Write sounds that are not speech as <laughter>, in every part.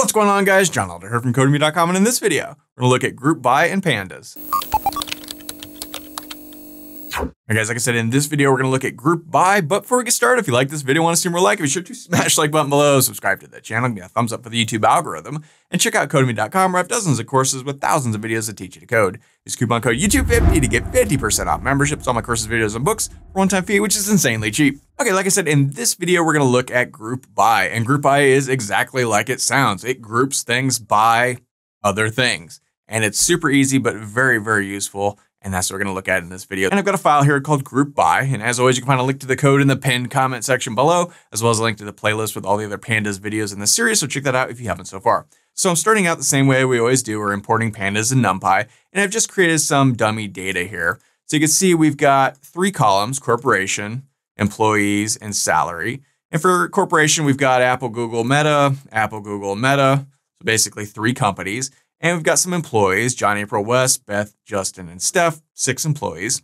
What's going on guys? John Elder here from Codemy.com and in this video, we're gonna look at group by and pandas. Guys, like I said, in this video, we're gonna look at group by, but before we get started, if you like this video, want to see more like, be sure to smash like button below, subscribe to the channel, give me a thumbs up for the YouTube algorithm, and check out Codemy.com where I have dozens of courses with thousands of videos that teach you to code. Use coupon code YouTube50 to get 50% off memberships, all my courses, videos, and books for one-time fee, which is insanely cheap. Okay, like I said, in this video, we're gonna look at group by, and group by is exactly like it sounds. It groups things by other things. And it's super easy, but very, very useful. And that's what we're gonna look at in this video. And I've got a file here called group by. And as always, you can find a link to the code in the pinned comment section below, as well as a link to the playlist with all the other pandas videos in the series. So check that out if you haven't so far. So I'm starting out the same way we always do. We're importing pandas and NumPy. And I've just created some dummy data here. So you can see we've got three columns, corporation, employees, and salary. And for corporation, we've got Apple, Google, Meta, Apple, Google, Meta. So basically three companies. And we've got some employees, John April West, Beth, Justin, and Steph, six employees.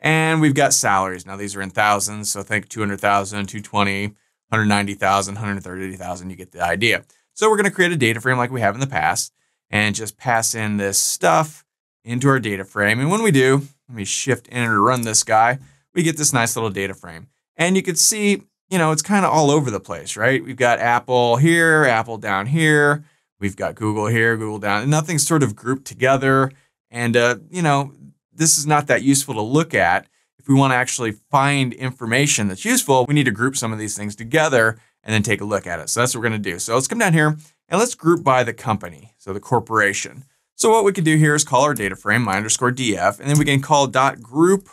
And we've got salaries. Now these are in thousands, so think 200,000, 220, 190,000, 130,000, you get the idea. So we're gonna create a data frame like we have in the past and just pass in this stuff into our data frame. And when we do, let me shift enter to run this guy, we get this nice little data frame. And you can see, you know, it's kind of all over the place, right? We've got Apple here, Apple down here, We've got Google here, Google down. And nothing's sort of grouped together. And, uh, you know, this is not that useful to look at. If we want to actually find information that's useful, we need to group some of these things together and then take a look at it. So that's what we're going to do. So let's come down here and let's group by the company, so the corporation. So what we can do here is call our data frame my underscore df, and then we can call dot group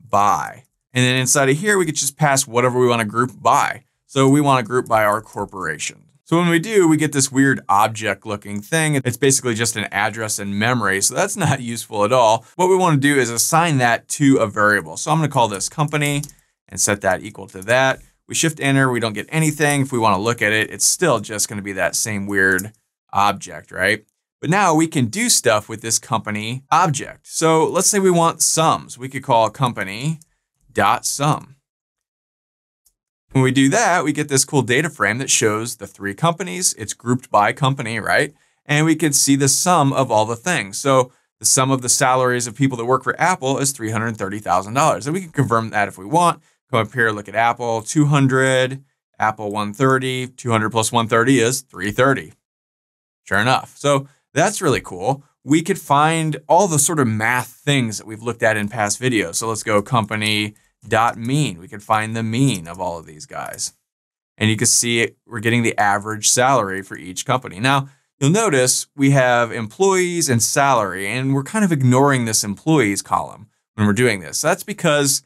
by. And then inside of here, we could just pass whatever we want to group by. So we want to group by our corporation. So when we do, we get this weird object looking thing. It's basically just an address in memory. So that's <laughs> not useful at all. What we want to do is assign that to a variable. So I'm going to call this company and set that equal to that. We shift enter, we don't get anything. If we want to look at it, it's still just going to be that same weird object, right? But now we can do stuff with this company object. So let's say we want sums. We could call company dot sum. When we do that, we get this cool data frame that shows the three companies. It's grouped by company, right? And we can see the sum of all the things. So the sum of the salaries of people that work for Apple is $330,000. And we can confirm that if we want. Come up here, look at Apple, 200, Apple 130, 200 plus 130 is 330. Sure enough. So that's really cool. We could find all the sort of math things that we've looked at in past videos. So let's go company dot mean. We could find the mean of all of these guys. And you can see it, we're getting the average salary for each company. Now, you'll notice we have employees and salary, and we're kind of ignoring this employees column when we're doing this. That's because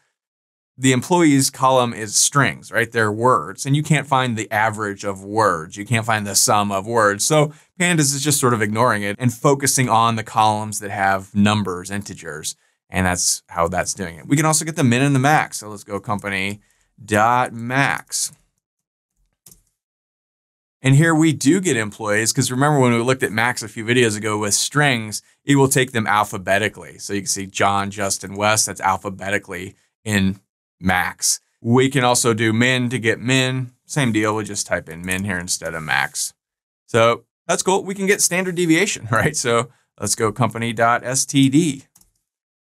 the employees column is strings, right? They're words, and you can't find the average of words. You can't find the sum of words. So Pandas is just sort of ignoring it and focusing on the columns that have numbers, integers. And that's how that's doing it. We can also get the min and the max. So let's go company dot max. And here we do get employees because remember when we looked at Max a few videos ago with strings, it will take them alphabetically. So you can see John, Justin, West, that's alphabetically in Max. We can also do min to get min. Same deal, we'll just type in min here instead of max. So that's cool. We can get standard deviation, <laughs> right? So let's go company.std.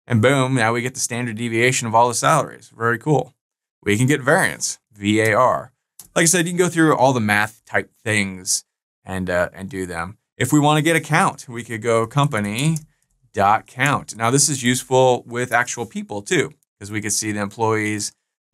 And boom, now we get the standard deviation of all the salaries. Very cool. We can get variance, VAR. Like I said, you can go through all the math type things and, uh, and do them. If we want to get a count, we could go company dot count. Now this is useful with actual people too, because we could see the employees,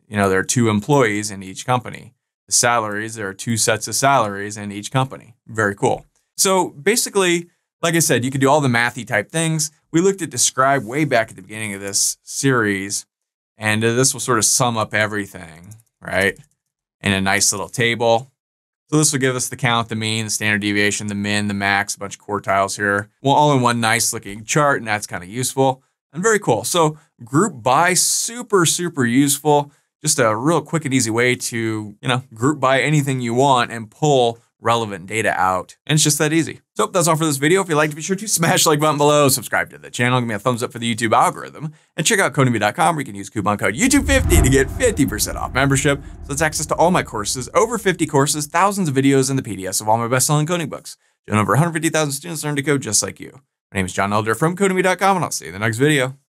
you know, there are two employees in each company. The salaries, there are two sets of salaries in each company. Very cool. So basically, like I said, you could do all the mathy type things. We looked at describe way back at the beginning of this series, and uh, this will sort of sum up everything, right? In a nice little table. So this will give us the count, the mean, the standard deviation, the min, the max, a bunch of quartiles here. Well, all in one nice looking chart, and that's kind of useful and very cool. So group by, super, super useful. Just a real quick and easy way to, you know, group by anything you want and pull relevant data out. And it's just that easy. So that's all for this video. If you liked it, be sure to smash the like button below, subscribe to the channel, give me a thumbs up for the YouTube algorithm, and check out Codemy.com where you can use coupon code YouTube50 to get 50% off membership. So that's access to all my courses, over 50 courses, thousands of videos, and the PDFs of all my best-selling coding books. and over 150,000 students learn to code just like you. My name is John Elder from Codemy.com, and I'll see you in the next video.